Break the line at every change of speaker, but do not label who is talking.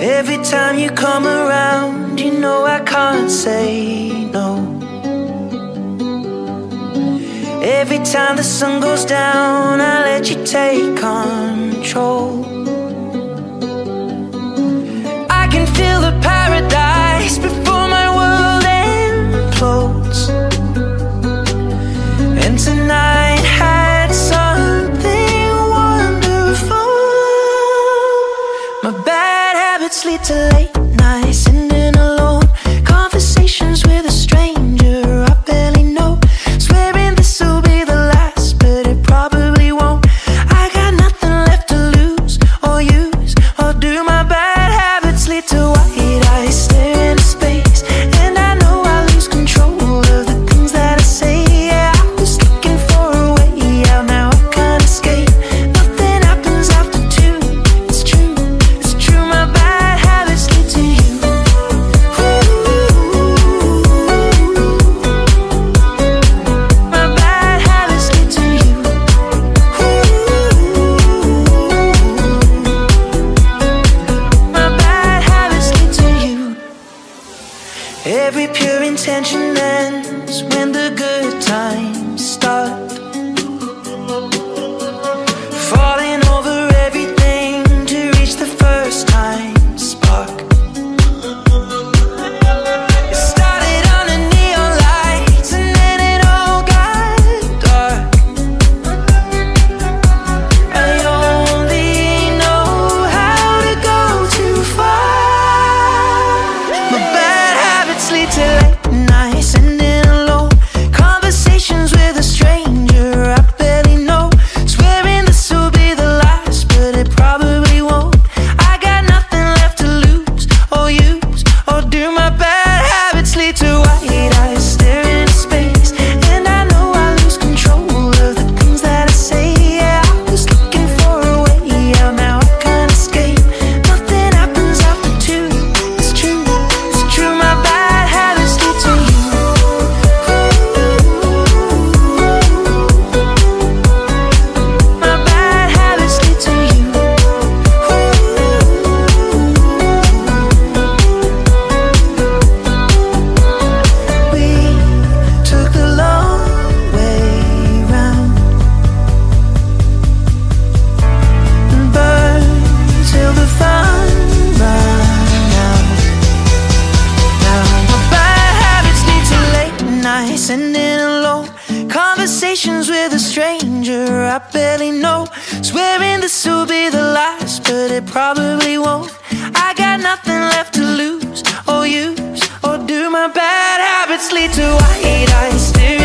Every time you come around, you know I can't say no. Every time the sun goes down, I let you take control. I can feel the power. Every pure intention ends when the good times listening alone. Conversations with a stranger I barely know. Swearing this will be the last, but it probably won't. I got nothing left to lose or use or do. My bad habits lead to wide eyes.